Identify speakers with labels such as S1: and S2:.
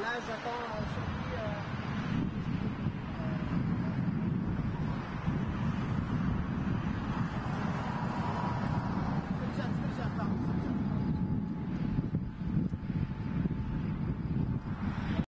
S1: là j'attends